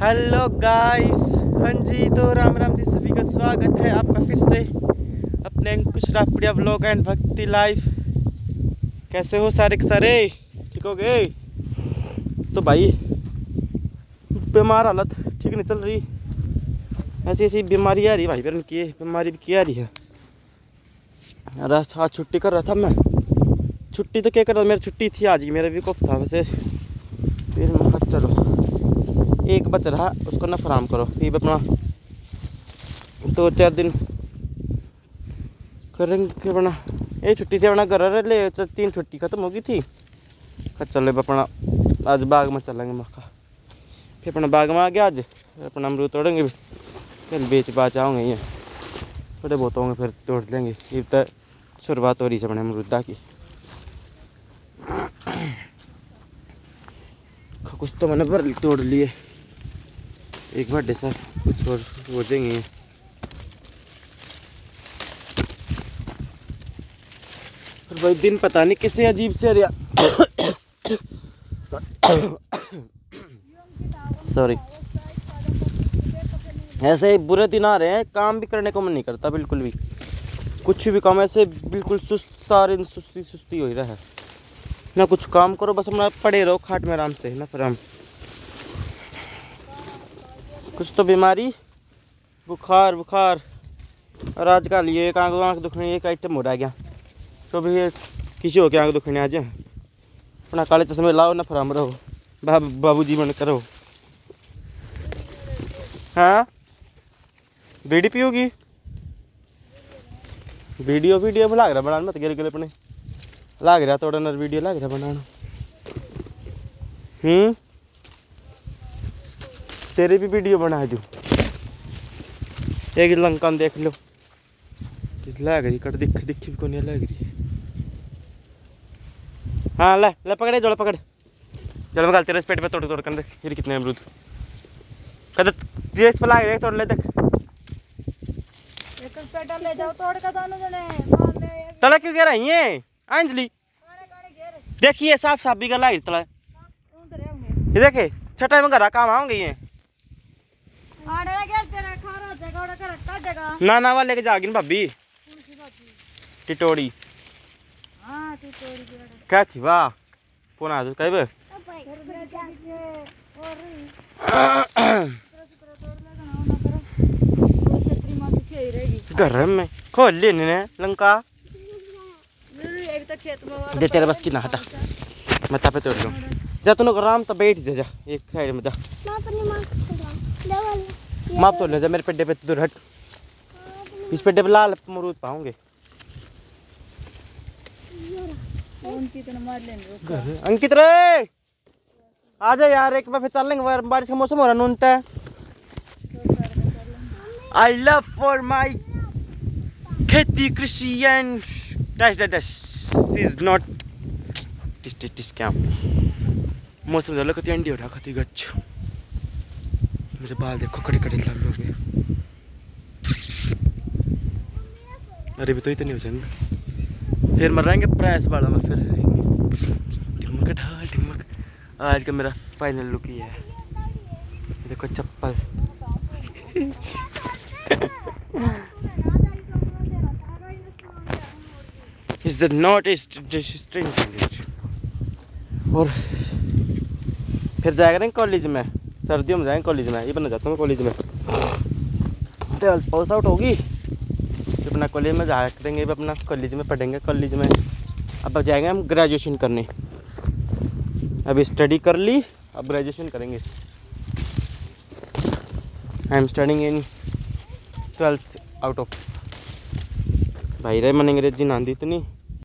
Hello guys हाँ जी तो राम राम जी, सभी का स्वागत है आपका फिर से अपने कुछ Rapadiya blog and Bhakti life कैसे हो सारे सारे? ठीक हो गए? तो भाई, बीमार हालत, ठीक नहीं चल रही। ऐसी ऐसी बीमारी आ रही भाई बहन की, बीमारी की आ रही है। रहा छुट्टी कर रहा था मैं। छुट्टी तो क्या कर रहा मेरी छुट्टी थी आज की, मेरा वीक ऑफ़ था वैसे। फिर मैं चलो। एक बच रहा, उसको ना फराम करो। फिर अपना दो चार दिन करेंगे अपना। ये छुट्टी थी, अपना घर रहे तीन छुट्टी ख़त्म हो गई थी। कहा चलो अपना, आज बाग में चलेंगे मखा फिर अपना बाग में आ गया आज। अपना अमरूद तोड़ेंगे भी। फिर बेच बाच आओगे ये। थोड़े बहुत होंगे, फिर तोड़ लेंगे। ये तो शुरुआत हो रही है अपने अमरूदा की। कुछ तो मैंने पर तोड़ लिए। एक बार डेसा कुछ और हो जाएँगे। और भाई दिन पता नहीं किसे अजीब से अरे सॉरी ऐसे बुरे दिन आ रहे हैं, काम भी करने को मन नहीं करता, बिल्कुल भी। कुछ भी काम ऐसे बिल्कुल सुस्त, सारे सुस्ती सुस्ती हो ही रहा है। ना कुछ काम करो, बस अपना पड़े रहो खाट में आराम से, ना फिर हम। कुछ तो बीमारी, बुखार बुखार, और आजकल ये एक आँख आँख दुखने, एक आइटम हो रहा गया तो भी ये किसी हो के आँख दुखने आज अपना काले चश्मे लाओ, ना फराम रहो। बाबू जीवन जी मन करो हाँ? बीड़ी पीओगी वीडियो वीडियो भला रहा बना मत गिर गिर अपने। लग रहा थोड़ा નર वीडियो लग रहा बनाना। हम्म तेरे भी वीडियो बना दू। एक लंका देख लो। लग रही कट दिख दिखी भी को नहीं लग रही। हाँ ले ले पकड़े जोड़ पकड़। चलो निकाल तेरे पेट पे तोड़ तोड़ कर देख फिर कितने अमरूद। कद तेज पे लाग रहे तोड़ ले देख। ले जाओ तोड़ का दोनों क्यों कह रही है अंजलि। देखिए साफ़ साफ़ भी गला तला ये देखे, छठा में घरा काम आओगे ये? ना ना वाले के जागिन भाभी। टिटोड़ी क्या थी, वाह। फ़ोन आज कहीं पे घर में खोल लेने लंका। दे तेरे बस की ना हटा। मैं तापे तोड़ लूँ। जा तू आराम तो बैठ जा जा। एक साइड में जा। माफ़ तो ले जा मेरे पेडे पे दूर हट इस पेडे पे लाल मरूद पाऊँगे। अंकित रे! आ जा यार एक बार फिर चल लेंगे बारिश का मौसम हो रहा नूनता है आई लव फॉर माई खेती कृषि एंड डैश डैश इज़ नट टिस्ट टिस्ट क्या मौसम झालं कति अंडी हो कति गच्छ। मेरे बाल देखो कड़े कड़े लग गए। अरे भी तो नहीं हो जाएँगे। फिर मरेंगे प्रयास वाला में फिर ढिमक ढाल ढिमक आज का मेरा फाइनल लुक ही। है देखो चप्पल। is the north east college और फिर जाएगा ना कॉलेज में। सर्दियों में जाएँगे कॉलेज में। ये बना जाता हूँ कॉलेज में। ट्वेल्थ पास आउट होगी। फिर अपना कॉलेज में जाया करेंगे अब अपना कॉलेज में पढ़ेंगे कॉलेज में। अब जाएँगे हम ग्रेजुएशन करने। अभी स्टडी कर ली, अब ग्रेजुएशन करेंगे। I am studying in twelfth out of भाई रे मन अंग्रेज़ी ना दी इतनी।